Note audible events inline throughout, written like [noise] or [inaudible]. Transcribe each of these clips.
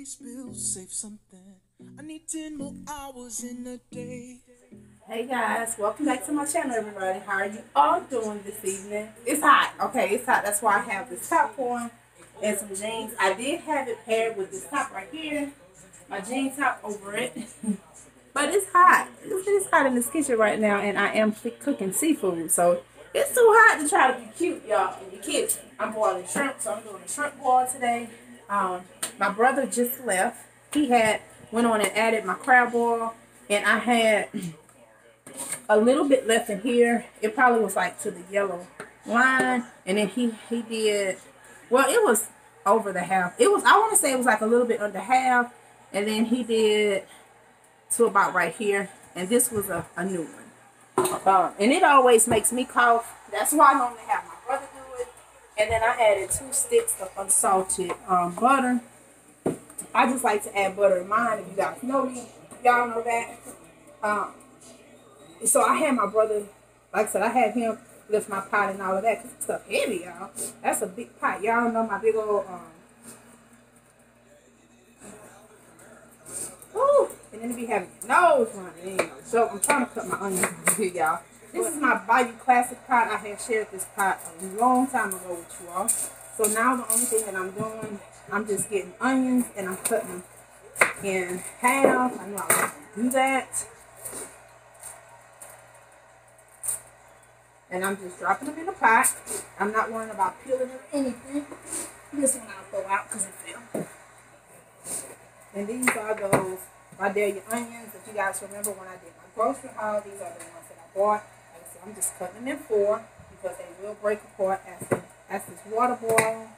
These bills save something. I need 10 more hours in a day. Hey guys, welcome back to my channel everybody. How are you all doing this evening? It's hot, okay, it's hot. That's why I have this top on and some jeans. I did have it paired with this top right here. My jean top over it. [laughs] but it's hot. It's, hot in this kitchen right now and I am cooking seafood. So it's too hot to try to be cute, y'all, in the kitchen. I'm boiling shrimp, so I'm doing a shrimp boil today. Um, my brother just left. He had went on and added my crab boil, and I had a little bit left in here. It probably was like to the yellow line, and then he he did. Well, it was over the half. It was I want to say it was like a little bit under half, and then he did to about right here, and this was a, a new one. Um, and it always makes me cough. That's why I normally have my brother do it. And then I added two sticks of unsalted um, butter. I just like to add butter in mine. If you guys know me, y'all know that. Um, so I had my brother, like I said, I had him lift my pot and all of that. Cause it's stuff heavy, y'all. That's a big pot. Y'all know my big old. Um, Ooh, and then it be having nose running. So I'm trying to cut my onions [laughs] here, y'all. This is my Bayou Classic pot. I had shared this pot a long time ago with you all. So now the only thing that I'm doing, I'm just getting onions and I'm cutting them in half. I know I like to do that. And I'm just dropping them in the pot. I'm not worrying about peeling or anything. This one I'll throw out because it fell. And these are those Vidalia onions. that you guys remember when I did my grocery haul, these are the ones that I bought. I'm just cutting them in four because they will break apart as, as this water boils.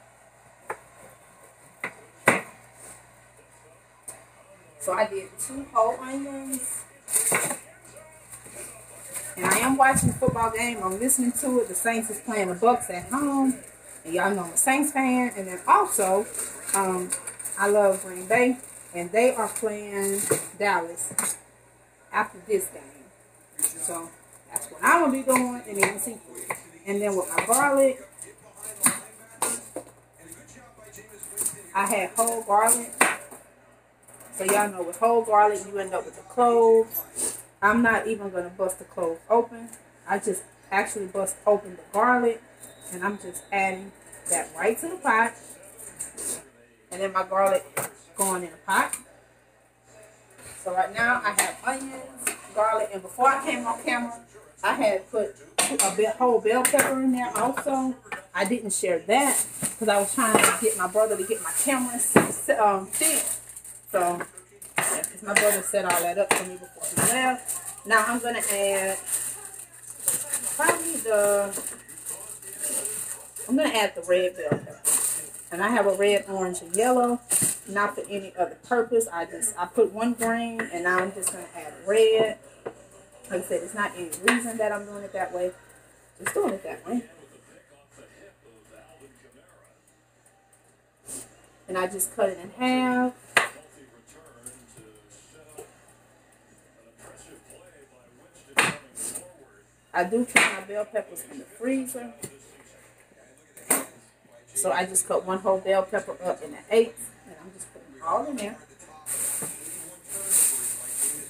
So I did two whole onions. And I am watching the football game. I'm listening to it. The Saints is playing the Bucs at home. And y'all know I'm a Saints fan. And then also, um, I love Green Bay. And they are playing Dallas after this game. So that's what I'm to be doing. And then seafood. And then with my garlic, I had whole garlic. So y'all know with whole garlic, you end up with the cloves. I'm not even going to bust the cloves open. I just actually bust open the garlic. And I'm just adding that right to the pot. And then my garlic going in a pot. So right now I have onions, garlic, and before I came on camera, I had put a whole bell pepper in there also. I didn't share that because I was trying to get my brother to get my camera um, fixed. So because my brother set all that up for me before he left. Now I'm going to add probably the, I'm going to add the red bell pepper. And I have a red, orange, and yellow. Not for any other purpose. I just, I put one green and now I'm just going to add red. Like I said, it's not any reason that I'm doing it that way. Just doing it that way. And I just cut it in half. I do keep my bell peppers in the freezer. So I just cut one whole bell pepper up in an eighth. And I'm just putting all in there.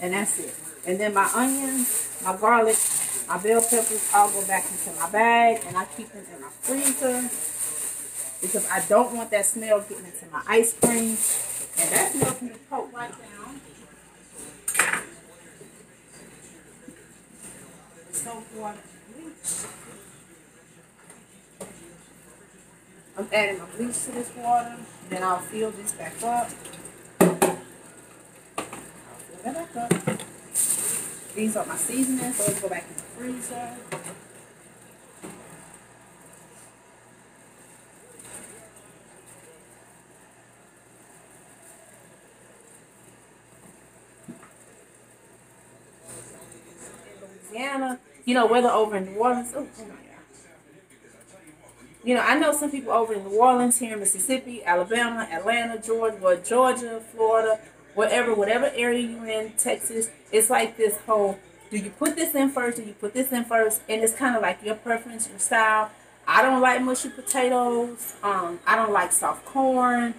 And that's it. And then my onions, my garlic, my bell peppers all go back into my bag. And I keep them in my freezer. Because I don't want that smell getting into my ice cream. And that smell can be poked right down. water bleach. I'm adding my bleach to this water. Then I'll fill this back up. I'll fill that back up. These are my seasonings. Those go back in the freezer. Louisiana, you know, whether over in New Orleans. Oh, oh my God. You know, I know some people over in New Orleans, here in Mississippi, Alabama, Atlanta, Georgia, Georgia, Florida, whatever, whatever area you're in, Texas. It's like this whole, do you put this in first, do you put this in first? And it's kind of like your preference, your style. I don't like mushy potatoes. Um, I don't like soft corn.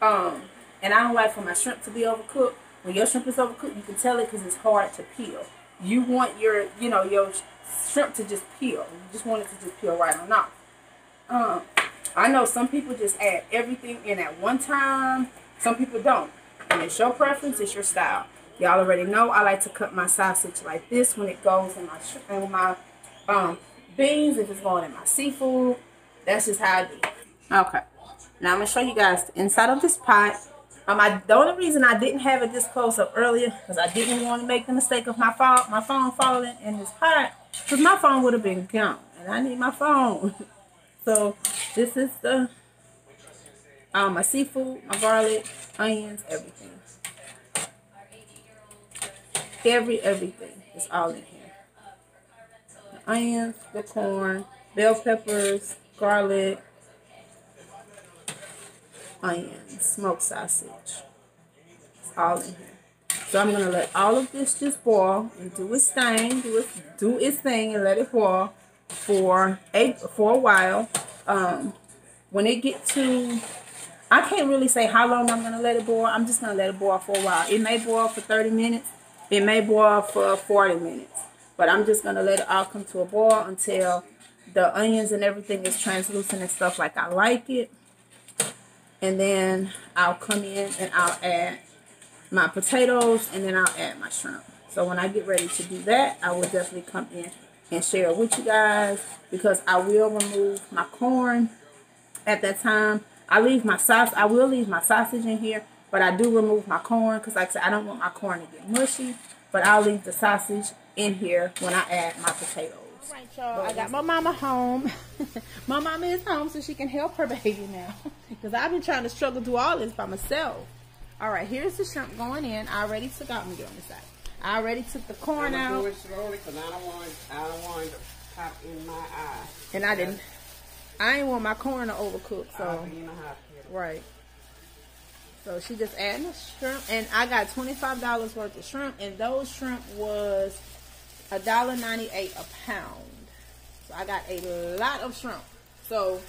Um, And I don't like for my shrimp to be overcooked. When your shrimp is overcooked, you can tell it because it's hard to peel. You want your, you know, your shrimp to just peel. You just want it to just peel right on off. Um, I know some people just add everything in at one time. Some people don't. And it's your preference, it's your style. Y'all already know I like to cut my sausage like this when it goes in my in my um, beans, if it's going in my seafood. That's just how I do it. Okay. Now I'm going to show you guys the inside of this pot. Um, I, the only reason I didn't have it this close up earlier because I didn't want to make the mistake of my phone, my phone falling in this pot because my phone would have been gone and I need my phone. [laughs] so this is the um, my seafood, my garlic, onions, everything. Every everything is all in here. The onions, the corn, bell peppers, garlic, onions, smoked sausage. It's all in here. So I'm gonna let all of this just boil and do its thing, do its do its thing, and let it boil for a for a while. Um, when it get to, I can't really say how long I'm gonna let it boil. I'm just gonna let it boil for a while. It may boil for 30 minutes. It may boil for 40 minutes. But I'm just gonna let it all come to a boil until the onions and everything is translucent and stuff like I like it and then I'll come in and I'll add my potatoes and then I'll add my shrimp. So when I get ready to do that, I will definitely come in and share with you guys because I will remove my corn at that time. I leave my sauce. I will leave my sausage in here, but I do remove my corn because like I said, I don't want my corn to get mushy. But I'll leave the sausage in here when I add my potatoes. All right, y'all. I got my mama home. [laughs] my mama is home so she can help her [laughs] baby now. Because I've been trying to struggle through all this by myself. All right, here's the shrimp going in. I already took out, let me get on this side. I already took the corn out. do it slowly because I don't want, I don't want it to pop in my eye. And I didn't, I didn't want my corn to overcook, so. Right. So she just adding the shrimp, and I got twenty five dollars worth of shrimp, and those shrimp was a dollar ninety eight a pound. So I got a lot of shrimp. So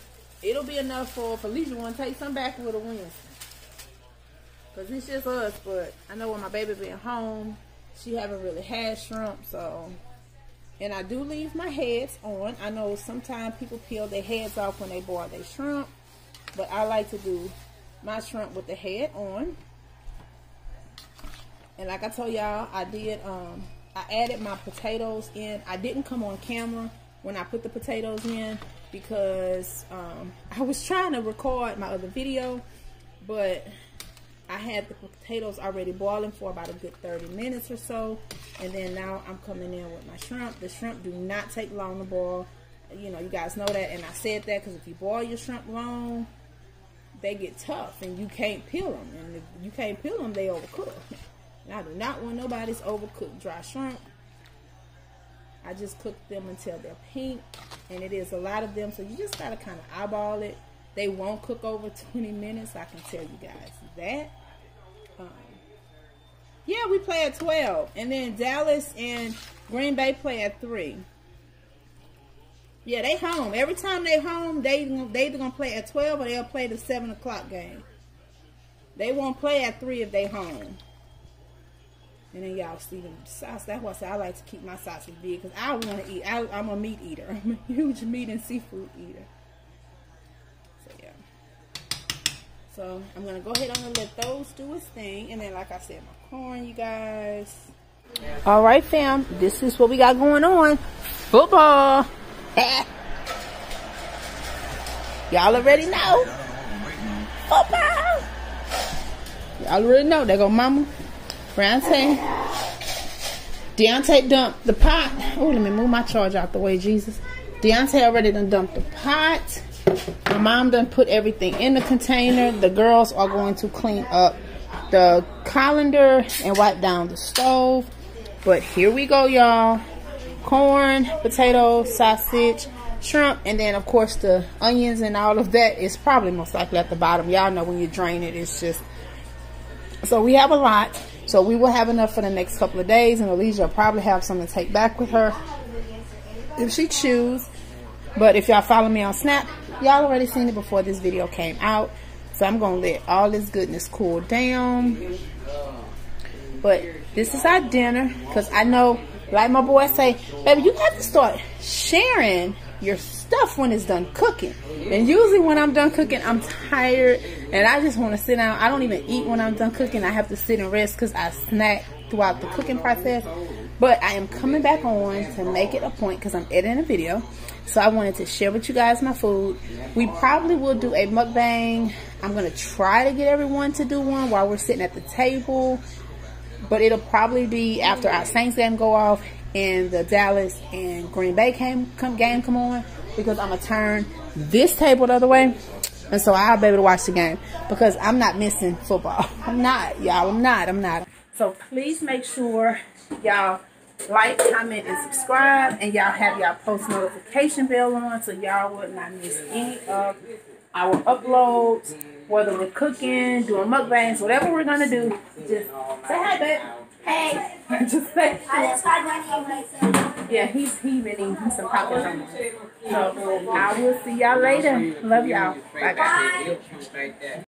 it'll be enough for Felicia want to take some back with a Wednesday. Cause it's just us, but I know when my baby being home, she haven't really had shrimp, so. And I do leave my heads on. I know sometimes people peel their heads off when they boil their shrimp, but I like to do my shrimp with the head on. And like I told y'all, I did, um, I added my potatoes in. I didn't come on camera when I put the potatoes in because um, [laughs] I was trying to record my other video, but I had the potatoes already boiling for about a good 30 minutes or so. And then now I'm coming in with my shrimp. The shrimp do not take long to boil. You know, you guys know that. And I said that because if you boil your shrimp long, they get tough and you can't peel them. And if you can't peel them, they overcook. And I do not want nobody's overcooked dry shrimp. I just cook them until they're pink. And it is a lot of them. So you just got to kind of eyeball it. They won't cook over 20 minutes. I can tell you guys that. Um, yeah, we play at 12. And then Dallas and Green Bay play at 3. Yeah, they home. Every time they home, they they either gonna play at twelve or they'll play the seven o'clock game. They won't play at three if they home. And then y'all see them sauce. That's why I say I like to keep my sausage big because I want to eat. I, am a meat eater. I'm a huge meat and seafood eater. So I'm gonna go ahead and let those do its thing, and then like I said, my corn, you guys. All right, fam. This is what we got going on. Football. [laughs] Y'all already know. Football. Y'all already know. There go Mama. Deonte. Deonte dumped the pot. Oh, let me move my charge out the way, Jesus. Deonte already done dumped the pot. My mom done put everything in the container. The girls are going to clean up the colander and wipe down the stove. But here we go, y'all. Corn, potato, sausage, shrimp, and then, of course, the onions and all of that is probably most likely at the bottom. Y'all know when you drain it, it's just... So we have a lot. So we will have enough for the next couple of days, and Alicia will probably have some to take back with her if she choose. But if y'all follow me on Snap, y'all already seen it before this video came out. So I'm gonna let all this goodness cool down. But this is our dinner because I know, like my boy say, baby, you have to start sharing your stuff when it's done cooking. And usually when I'm done cooking, I'm tired and I just want to sit down. I don't even eat when I'm done cooking. I have to sit and rest because I snack throughout the cooking process. But I am coming back on to make it a point because I'm editing a video. So I wanted to share with you guys my food. We probably will do a mukbang. I'm going to try to get everyone to do one while we're sitting at the table. But it'll probably be after our Saints game go off and the Dallas and Green Bay game come, game come on. Because I'm going to turn this table the other way. And so I'll be able to watch the game. Because I'm not missing football. [laughs] I'm not, y'all. I'm not. I'm not. So please make sure y'all like, comment, and subscribe. And y'all have y'all post notification bell on so y'all would not miss any of our uploads. Whether we're cooking, doing mukbangs, whatever we're going to do, just say hi, babe. Hey. [laughs] just say I just tried myself. Yeah, he's he been eating some popcorn. So I will see y'all later. Love y'all. Bye, guys. Bye.